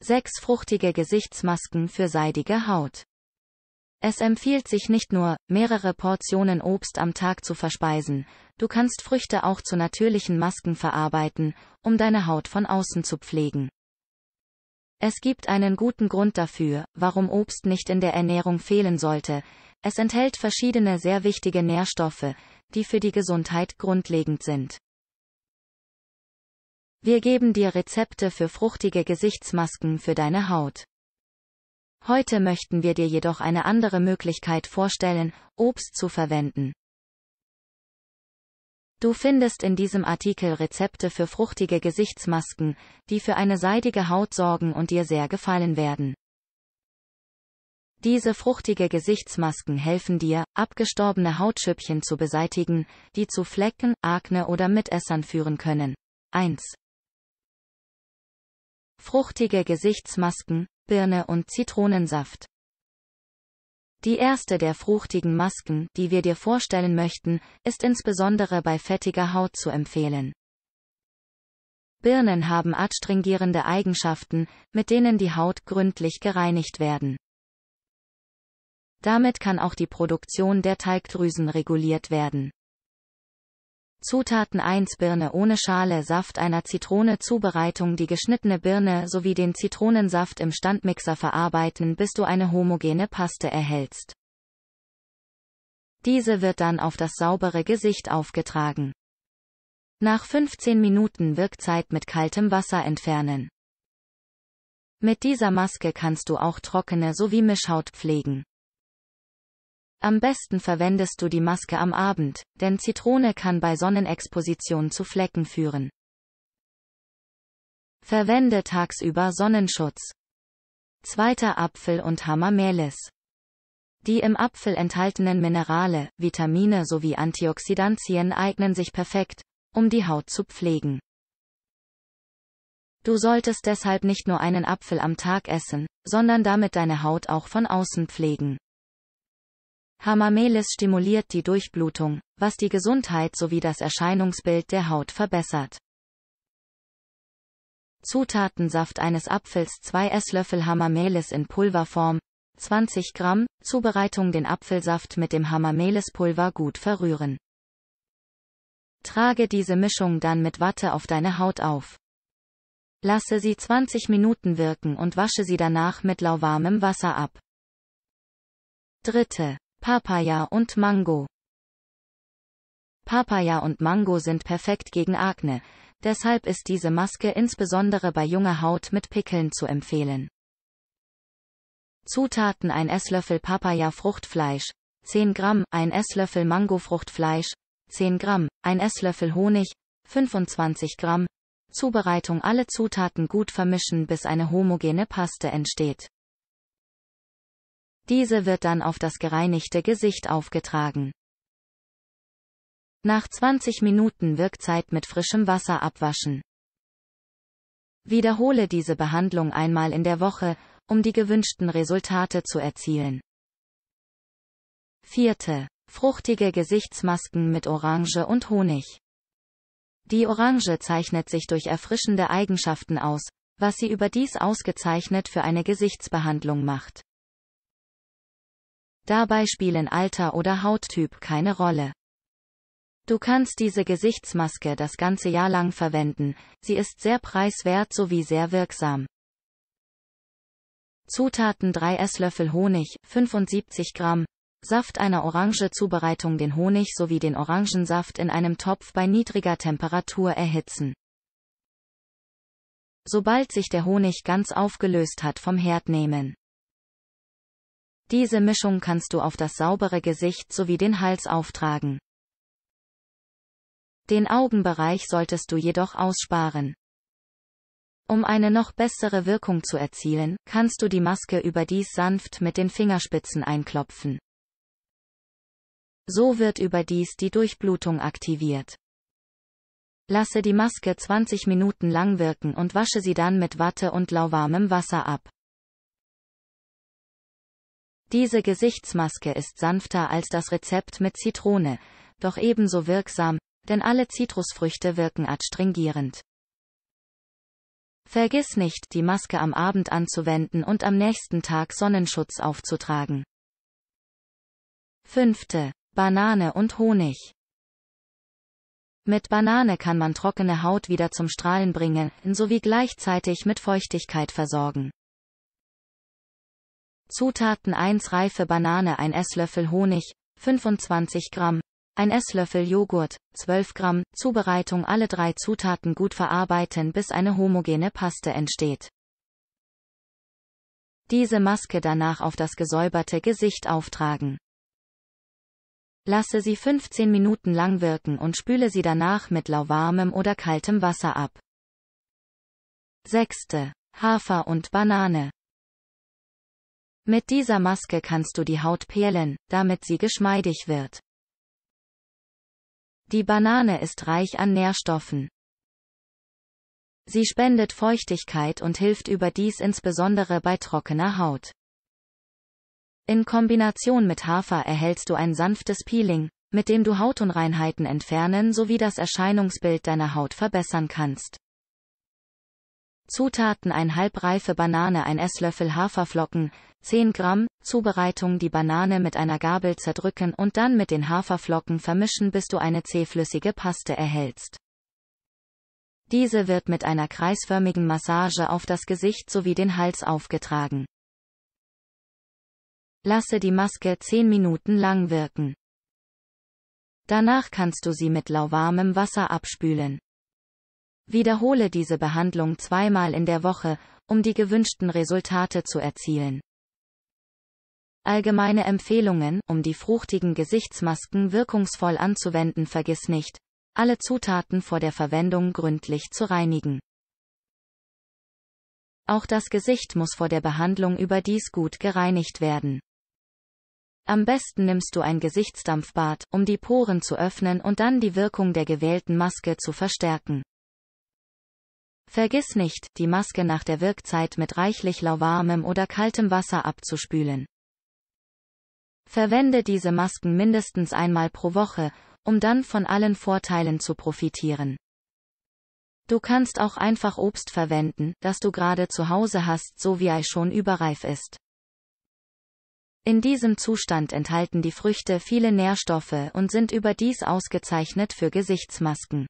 Sechs fruchtige Gesichtsmasken für seidige Haut. Es empfiehlt sich nicht nur, mehrere Portionen Obst am Tag zu verspeisen, du kannst Früchte auch zu natürlichen Masken verarbeiten, um deine Haut von außen zu pflegen. Es gibt einen guten Grund dafür, warum Obst nicht in der Ernährung fehlen sollte, es enthält verschiedene sehr wichtige Nährstoffe, die für die Gesundheit grundlegend sind. Wir geben dir Rezepte für fruchtige Gesichtsmasken für deine Haut. Heute möchten wir dir jedoch eine andere Möglichkeit vorstellen, Obst zu verwenden. Du findest in diesem Artikel Rezepte für fruchtige Gesichtsmasken, die für eine seidige Haut sorgen und dir sehr gefallen werden. Diese fruchtige Gesichtsmasken helfen dir, abgestorbene Hautschüppchen zu beseitigen, die zu Flecken, Akne oder Mitessern führen können. 1. Fruchtige Gesichtsmasken, Birne und Zitronensaft. Die erste der fruchtigen Masken, die wir dir vorstellen möchten, ist insbesondere bei fettiger Haut zu empfehlen. Birnen haben adstringierende Eigenschaften, mit denen die Haut gründlich gereinigt werden. Damit kann auch die Produktion der Talgdrüsen reguliert werden. Zutaten 1 Birne ohne Schale Saft einer Zitrone Zubereitung Die geschnittene Birne sowie den Zitronensaft im Standmixer verarbeiten bis du eine homogene Paste erhältst. Diese wird dann auf das saubere Gesicht aufgetragen. Nach 15 Minuten Wirkzeit mit kaltem Wasser entfernen. Mit dieser Maske kannst du auch trockene sowie Mischhaut pflegen. Am besten verwendest du die Maske am Abend, denn Zitrone kann bei Sonnenexposition zu Flecken führen. Verwende tagsüber Sonnenschutz. Zweiter Apfel und Hamamelis. Die im Apfel enthaltenen Minerale, Vitamine sowie Antioxidantien eignen sich perfekt, um die Haut zu pflegen. Du solltest deshalb nicht nur einen Apfel am Tag essen, sondern damit deine Haut auch von außen pflegen. Hamamelis stimuliert die Durchblutung, was die Gesundheit sowie das Erscheinungsbild der Haut verbessert. Zutatensaft eines Apfels 2 Esslöffel Hamamelis in Pulverform, 20 Gramm, Zubereitung den Apfelsaft mit dem Hamamelis-Pulver gut verrühren. Trage diese Mischung dann mit Watte auf deine Haut auf. Lasse sie 20 Minuten wirken und wasche sie danach mit lauwarmem Wasser ab. Dritte. Papaya und Mango. Papaya und Mango sind perfekt gegen Akne, deshalb ist diese Maske insbesondere bei junger Haut mit Pickeln zu empfehlen. Zutaten 1 Esslöffel Papaya-Fruchtfleisch, 10 Gramm, 1 Esslöffel Mango-Fruchtfleisch, 10 Gramm, 1 Esslöffel Honig, 25 Gramm. Zubereitung Alle Zutaten gut vermischen bis eine homogene Paste entsteht. Diese wird dann auf das gereinigte Gesicht aufgetragen. Nach 20 Minuten Wirkzeit mit frischem Wasser abwaschen. Wiederhole diese Behandlung einmal in der Woche, um die gewünschten Resultate zu erzielen. Vierte. Fruchtige Gesichtsmasken mit Orange und Honig. Die Orange zeichnet sich durch erfrischende Eigenschaften aus, was sie überdies ausgezeichnet für eine Gesichtsbehandlung macht. Dabei spielen Alter oder Hauttyp keine Rolle. Du kannst diese Gesichtsmaske das ganze Jahr lang verwenden, sie ist sehr preiswert sowie sehr wirksam. Zutaten 3 Esslöffel Honig, 75 Gramm, Saft einer Orange Zubereitung den Honig sowie den Orangensaft in einem Topf bei niedriger Temperatur erhitzen. Sobald sich der Honig ganz aufgelöst hat vom Herd nehmen. Diese Mischung kannst du auf das saubere Gesicht sowie den Hals auftragen. Den Augenbereich solltest du jedoch aussparen. Um eine noch bessere Wirkung zu erzielen, kannst du die Maske überdies sanft mit den Fingerspitzen einklopfen. So wird überdies die Durchblutung aktiviert. Lasse die Maske 20 Minuten lang wirken und wasche sie dann mit Watte und lauwarmem Wasser ab. Diese Gesichtsmaske ist sanfter als das Rezept mit Zitrone, doch ebenso wirksam, denn alle Zitrusfrüchte wirken adstringierend. Vergiss nicht, die Maske am Abend anzuwenden und am nächsten Tag Sonnenschutz aufzutragen. Fünfte. Banane und Honig. Mit Banane kann man trockene Haut wieder zum Strahlen bringen, sowie gleichzeitig mit Feuchtigkeit versorgen. Zutaten 1 reife Banane 1 Esslöffel Honig, 25 Gramm, 1 Esslöffel Joghurt, 12 Gramm, Zubereitung alle drei Zutaten gut verarbeiten bis eine homogene Paste entsteht. Diese Maske danach auf das gesäuberte Gesicht auftragen. Lasse sie 15 Minuten lang wirken und spüle sie danach mit lauwarmem oder kaltem Wasser ab. Sechste. Hafer und Banane. Mit dieser Maske kannst du die Haut peelen, damit sie geschmeidig wird. Die Banane ist reich an Nährstoffen. Sie spendet Feuchtigkeit und hilft überdies insbesondere bei trockener Haut. In Kombination mit Hafer erhältst du ein sanftes Peeling, mit dem du Hautunreinheiten entfernen sowie das Erscheinungsbild deiner Haut verbessern kannst. Zutaten ein halbreife Banane ein Esslöffel Haferflocken, 10 Gramm, Zubereitung die Banane mit einer Gabel zerdrücken und dann mit den Haferflocken vermischen bis du eine zähflüssige Paste erhältst. Diese wird mit einer kreisförmigen Massage auf das Gesicht sowie den Hals aufgetragen. Lasse die Maske 10 Minuten lang wirken. Danach kannst du sie mit lauwarmem Wasser abspülen. Wiederhole diese Behandlung zweimal in der Woche, um die gewünschten Resultate zu erzielen. Allgemeine Empfehlungen, um die fruchtigen Gesichtsmasken wirkungsvoll anzuwenden vergiss nicht, alle Zutaten vor der Verwendung gründlich zu reinigen. Auch das Gesicht muss vor der Behandlung überdies gut gereinigt werden. Am besten nimmst du ein Gesichtsdampfbad, um die Poren zu öffnen und dann die Wirkung der gewählten Maske zu verstärken. Vergiss nicht, die Maske nach der Wirkzeit mit reichlich lauwarmem oder kaltem Wasser abzuspülen. Verwende diese Masken mindestens einmal pro Woche, um dann von allen Vorteilen zu profitieren. Du kannst auch einfach Obst verwenden, das du gerade zu Hause hast, so wie er schon überreif ist. In diesem Zustand enthalten die Früchte viele Nährstoffe und sind überdies ausgezeichnet für Gesichtsmasken.